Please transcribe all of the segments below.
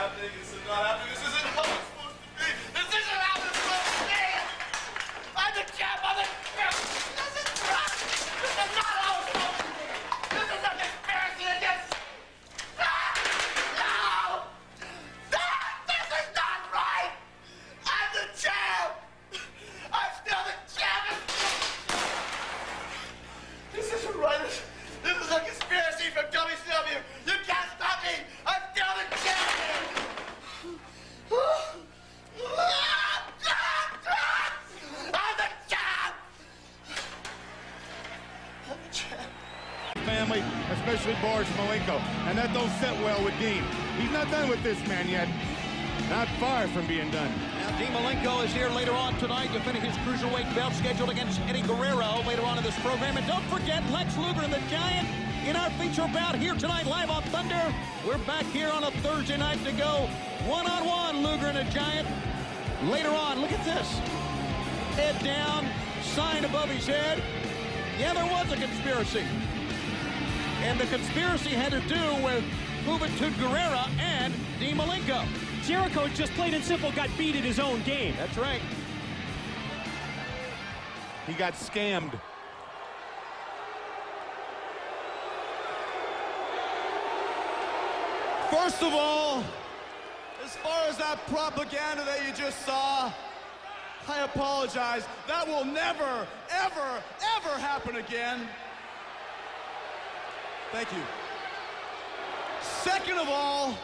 happening. This is not happening. Boris Malenko, and that don't sit well with Dean. He's not done with this man yet. Not far from being done. Now, Dean Malenko is here later on tonight to finish his cruiserweight belt scheduled against Eddie Guerrero later on in this program. And don't forget Lex Luger and the Giant in our feature bout here tonight live on Thunder. We're back here on a Thursday night to go one-on-one, Luger and a Giant. Later on, look at this. Head down, sign above his head. Yeah, there was a conspiracy. And the conspiracy had to do with Juventud Guerrera and Dean Malenko. Jericho just plain and simple got beat at his own game. That's right. He got scammed. First of all, as far as that propaganda that you just saw, I apologize. That will never, ever, ever happen again. Thank you. Second of all,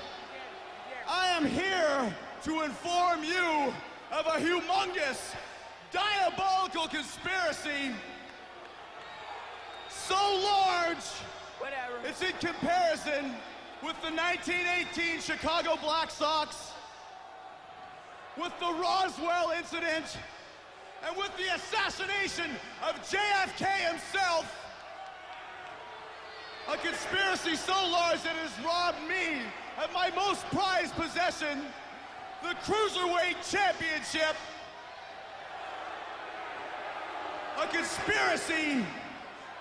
I am here to inform you of a humongous, diabolical conspiracy so large it's in comparison with the 1918 Chicago Black Sox, with the Roswell incident, and with the assassination of JFK himself. A conspiracy so large that it has robbed me of my most prized possession, the Cruiserweight Championship. A conspiracy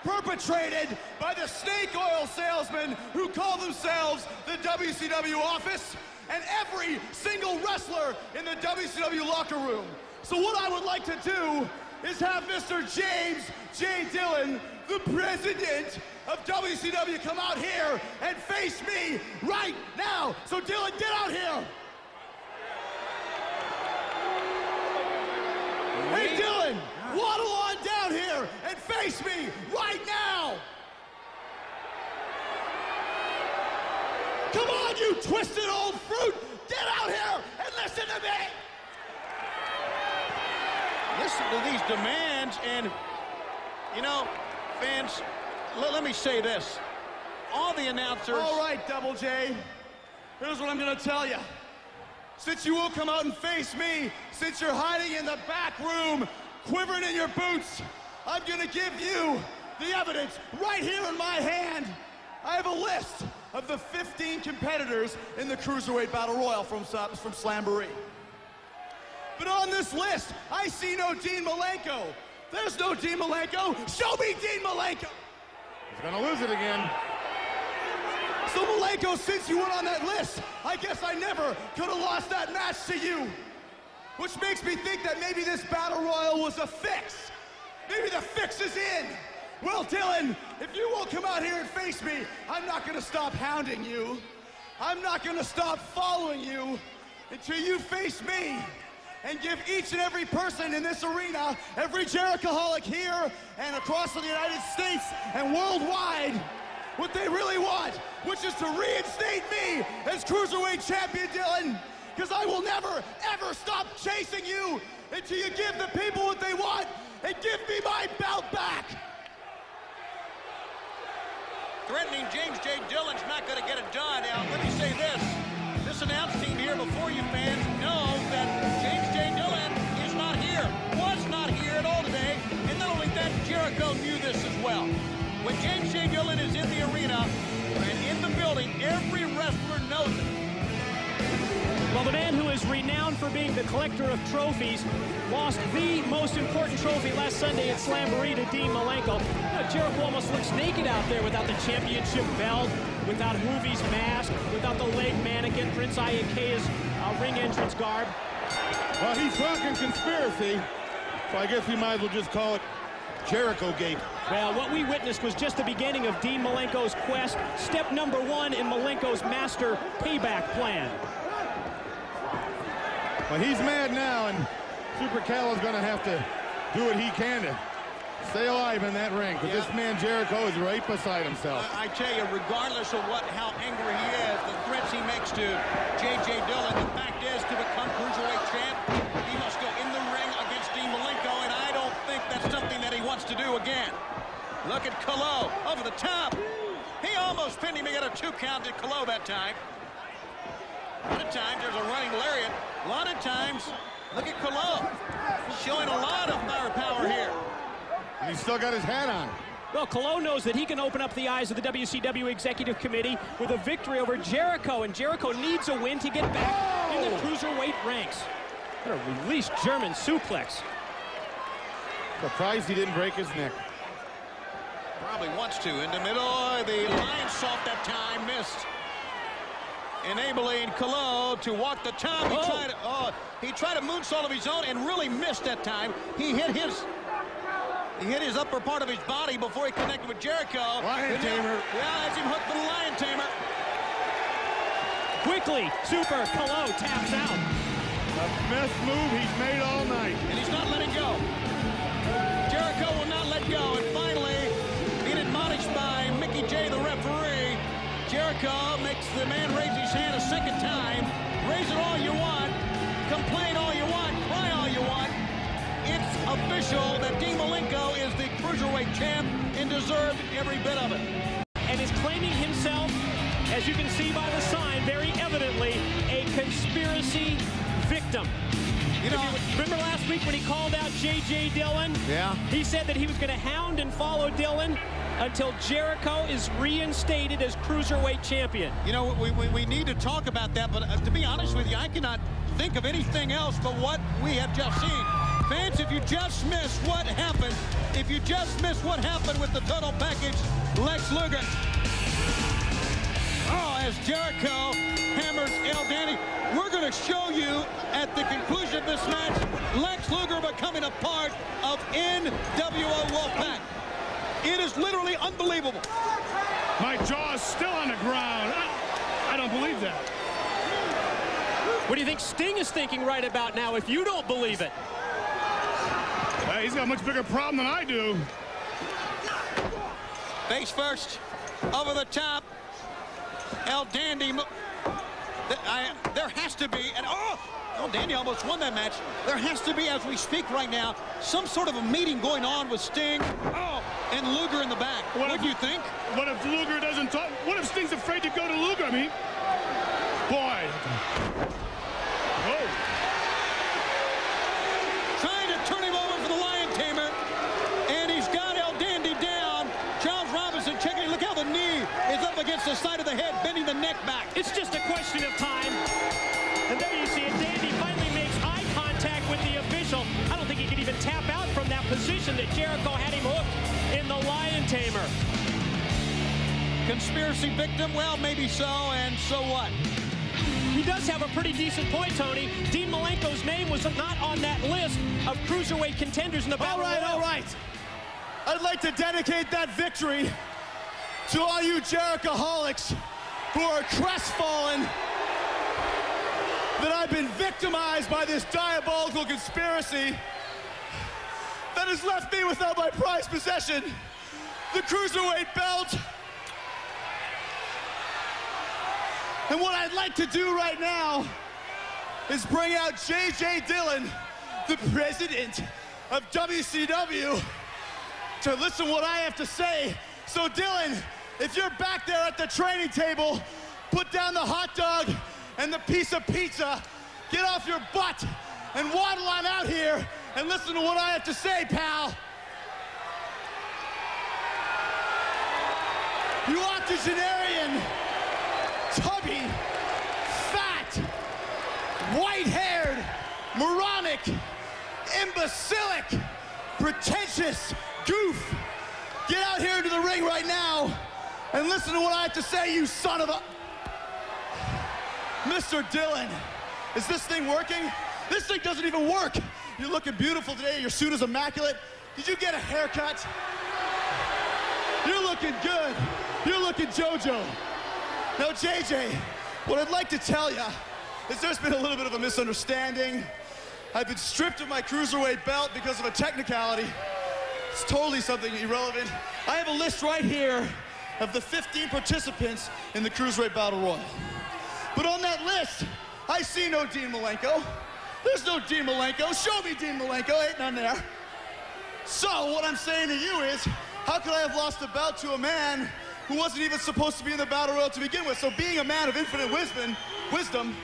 perpetrated by the snake oil salesmen who call themselves the WCW office and every single wrestler in the WCW locker room. So what I would like to do is have Mr. James J. Dillon, the president of WCW, come out here and face me right now. So Dillon, get out here. Hey, Dillon, waddle on down here and face me right now. Come on, you twisted old fruit. Get out here and listen to me. listen to these demands and you know fans let, me say this all the announcers All right, Double J. Here's what I'm gonna tell you. Since you won't come out and face me, since you're hiding in the back room, quivering in your boots, I'm gonna give you the evidence right here in my hand. I have a list of the 15 competitors in the Cruiserweight Battle Royal from, from Slamboree. But on this list, I see no Dean Malenko. There's no Dean Malenko. Show me Dean Malenko. He's gonna lose it again. So Malenko, since you went on that list, I guess I never could have lost that match to you. Which makes me think that maybe this battle royal was a fix. Maybe the fix is in. Well, Dillon, if you won't come out here and face me, I'm not gonna stop hounding you. I'm not gonna stop following you until you face me and give each and every person in this arena, every Jerichoholic here and across the United States and worldwide, what they really want, which is to reinstate me as Cruiserweight Champion, Dillon. Because I will never, ever stop chasing you until you give the people what they want and give me my belt back. threatening James J. Dillon's not going to get it done. Now, let me say this. This announce team here before you fans Jericho knew this as well. When James J. Dillon is in the arena and in the building, every wrestler knows it. Well, the man who is renowned for being the collector of trophies lost the most important trophy last Sunday at Slamboree to Dean Malenko. You know, Jericho almost looks naked out there without the championship belt, without Juvi's mask, without the leg mannequin, Prince Iaukea's uh, ring entrance garb. Well, he's talking conspiracy, so I guess we might as well just call it Jericho Gate. Well, what we witnessed was just the beginning of Dean Malenko's quest, step number one in Malenko's master payback plan. But he's mad now, and Super Cal is going to have to do what he can to stay alive in that ring, because Yeah. this man Jericho is right beside himself. I, I tell you, regardless of what, how angry he is, the threats he makes to J.J. Dillon, the fact is, to become cruiserweight champ, he must go in the ring against Dean Malenko, and I don't think that's something that he wants to do again. Look at Calo over the top. He almost pinned him. He got a two count at Calo that time. A lot of times there's a running lariat. A lot of times, look at Calo. Showing a lot of firepower here. And he's still got his hat on. Well, Calo knows that he can open up the eyes of the WCW Executive Committee with a victory over Jericho, and Jericho needs a win to get back in the oh! cruiserweight ranks. What a released German suplex. Surprised he didn't break his neck. Probably wants to. In oh, the middle, the Lionsault that time missed. Enabling Calo to walk the top. He Oh. tried, oh, he tried a moonsault of his own and really missed that time. He hit his he hit his upper part of his body before he connected with Jericho. Lion And then- tamer. Yeah, that's him hooked for the Lion Tamer. Quickly, Super Calo taps out. The best move he's made all night. Jericho makes the man raise his hand a second time. Raise it all you want, complain all you want, cry all you want. It's official that Dean Malenko is the cruiserweight champ and deserved every bit of it. and is claiming himself, as you can see by the sign, very evidently, a conspiracy victim. You know, Remember last week when he called out J.J. Dillon? Yeah. He said that he was going to hound and follow Dillon until Jericho is reinstated as cruiserweight champion. You know, we, we, we need to talk about that, but uh, to be honest with you, I cannot think of anything else but what we have just seen. Fans, if you just missed what happened, if you just missed what happened with the total package, Lex Luger. Oh, as Jericho hammers El Dandy. We're going to show you at the conclusion of this match, Lex Luger becoming a part of NWO Wolfpack. It is literally unbelievable. My jaw is still on the ground. I, I don't believe that. What do you think Sting is thinking right about now if you don't believe it? Uh, he's got a much bigger problem than I do. Face first, over the top. El Dandy. I- there has to be, and oh, El Dandy almost won that match. There has to be, as we speak right now, some sort of a meeting going on with Sting oh, and Luger in the back. What, if- do you think? What if Luger doesn't talk? What if Sting's afraid to go to Luger? I mean, boy. Oh, Trying to turn him over for the Lion Tamer, and he's got El Dandy down. Charles Robinson checking. Look how the knee is up against the side of the head, bending the neck back. It's just a question of time. And there you see it. Dandy finally makes eye contact with the official. I don't think he could even tap out from that position that Jericho had him hooked in the Lion Tamer. Conspiracy victim? Well, maybe so, and so what? He does have a pretty decent point, Tony. Dean Malenko's name was not on that list of cruiserweight contenders in the All Battle right, Royal. all right. I'd like to dedicate that victory to all you Jerichoholics who are crestfallen that I've been victimized by this diabolical conspiracy that has left me without my prized possession, the Cruiserweight belt. And what I'd like to do right now is bring out J.J. Dillon, the president of WCW, to listen what I have to say. So Dillon, if you're back there at the training table, put down the hot dog and the piece of pizza, get off your butt and waddle on out here and listen to what I have to say, pal. Octogenarian, tubby, fat, white-haired, moronic, imbecilic, pretentious goof. Get out here into the ring right now And listen to what I have to say, you son of a... Mr. Dillon, is this thing working? This thing doesn't even work. You're looking beautiful today. Your suit is immaculate. Did you get a haircut? You're looking good. You're looking JoJo. Now, JJ, what I'd like to tell you is there's been a little bit of a misunderstanding. I've been stripped of my cruiserweight belt because of a technicality. It's totally something irrelevant. I have a list right here of the 15 participants in the Cruiserweight Battle Royal. But on that list, I see no Dean Malenko. There's no Dean Malenko. Show me Dean Malenko. Ain't none there. So what I'm saying to you is, how could I have lost the belt to a man who wasn't even supposed to be in the Battle Royal to begin with? So being a man of infinite wisdom, wisdom,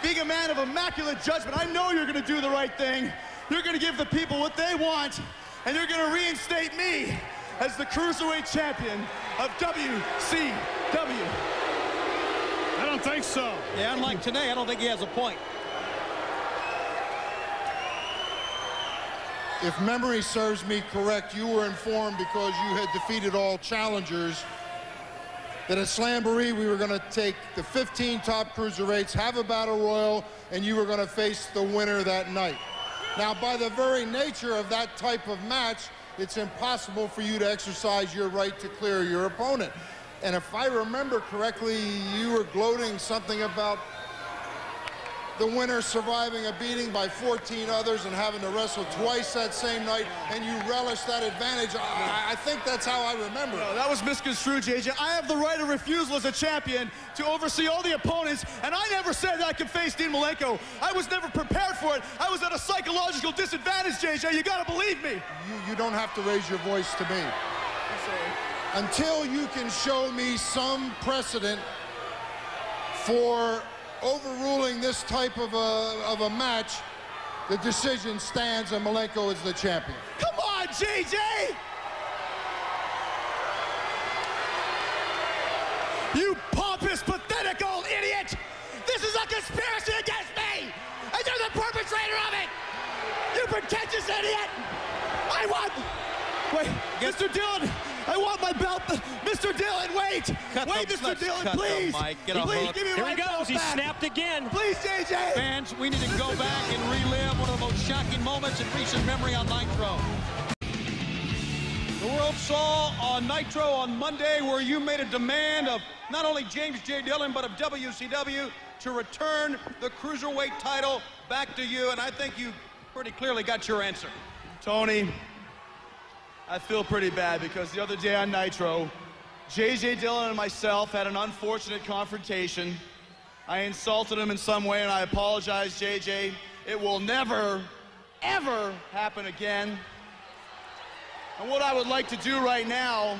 being a man of immaculate judgment, I know you're gonna do the right thing. You're gonna give the people what they want, and you're gonna reinstate me as the Cruiserweight Champion of WCW. I don't think so. Yeah, unlike today, I don't think he has a point. If memory serves me correct, you were informed because you had defeated all challengers that at Slamboree we were going to take the 15 top cruiserweights, have a battle royal, and you were going to face the winner that night. Now, by the very nature of that type of match, it's impossible for you to exercise your right to clear your opponent. And if I remember correctly, you were gloating something about the winner surviving a beating by 14 others and having to wrestle twice that same night, and you relish that advantage. I, I think that's how I remember. No, that was misconstrued, JJ. I have the right of refusal as a champion to oversee all the opponents, and I never said that I could face Dean Malenko. I was never prepared for it. I was at a psychological disadvantage, JJ. You gotta believe me. You, you don't have to raise your voice to me. Until you can show me some precedent for overruling this type of a, of a match, the decision stands and Malenko is the champion. Come on, JJ! You pompous, pathetic old idiot! This is a conspiracy against me! And you're the perpetrator of it! You pretentious idiot! I won! Wait, Mr. Dillon, I want my belt. Mr. Dillon, wait! Cut wait, Mr. let's Dillon, please! mic. Get please give me Here my he goes. belt He back. snapped again. Please, JJ! Fans, we need to go back and relive one of the most shocking moments in recent memory on Nitro. The world saw on Nitro on Monday where you made a demand of not only James J. Dillon, but of WCW to return the Cruiserweight title back to you, and I think you pretty clearly got your answer. Tony, I feel pretty bad because the other day on Nitro, JJ Dillon and myself had an unfortunate confrontation. I insulted him in some way and I apologize, JJ. It will never, ever happen again. And what I would like to do right now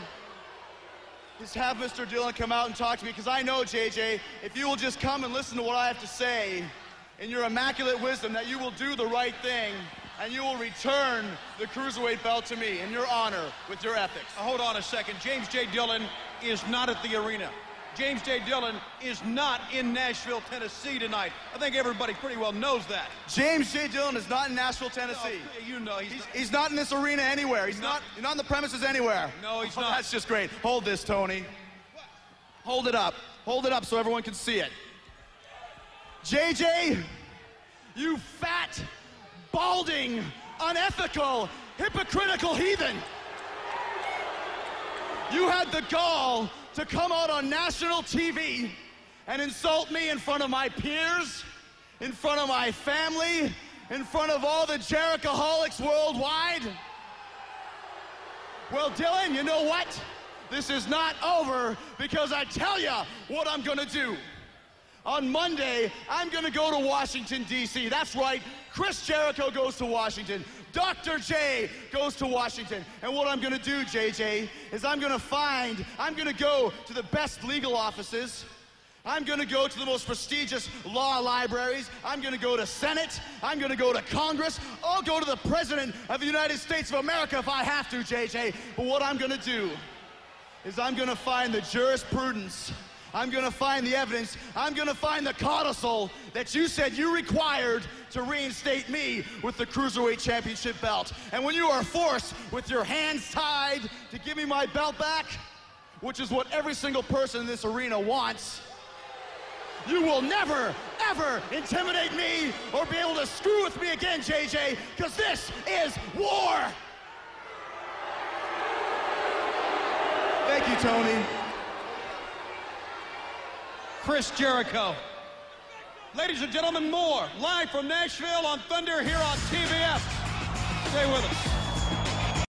is have Mr. Dillon come out and talk to me because I know, JJ, if you will just come and listen to what I have to say in your immaculate wisdom, that you will do the right thing and you will return the cruiserweight belt to me in your honor with your ethics. Hold on a second. James J. Dillon is not at the arena. James J. Dillon is not in Nashville, Tennessee tonight. I think everybody pretty well knows that. James J. Dillon is not in Nashville, Tennessee. Oh, you know he's, He's, not- he's not in this arena anywhere. He's not, he's not in the premises anywhere. No, he's Oh, not. That's just great. Hold this, Tony. Hold it up. Hold it up so everyone can see it. JJ, you fat, balding, unethical, hypocritical heathen. You had the gall to come out on national TV and insult me in front of my peers, in front of my family, in front of all the Jerichoholics worldwide. Well, Dillon, you know what? This is not over because I tell you what I'm gonna do. On Monday, I'm gonna go to Washington, D.C. That's right, Chris Jericho goes to Washington. Dr. J goes to Washington. And what I'm gonna do, JJ, is I'm gonna find, I'm gonna go to the best legal offices. I'm gonna go to the most prestigious law libraries. I'm gonna go to Senate. I'm gonna go to Congress. I'll go to the President of the United States of America if I have to, JJ. But what I'm gonna do is I'm gonna find the jurisprudence. I'm gonna find the evidence. I'm gonna find the codicil that you said you required to reinstate me with the Cruiserweight Championship belt. And when you are forced with your hands tied to give me my belt back, which is what every single person in this arena wants, you will never, ever intimidate me or be able to screw with me again, JJ, because this is war. Thank you, Tony. Chris Jericho. Ladies and gentlemen, more live from Nashville on Thunder here on TBS. Stay with us.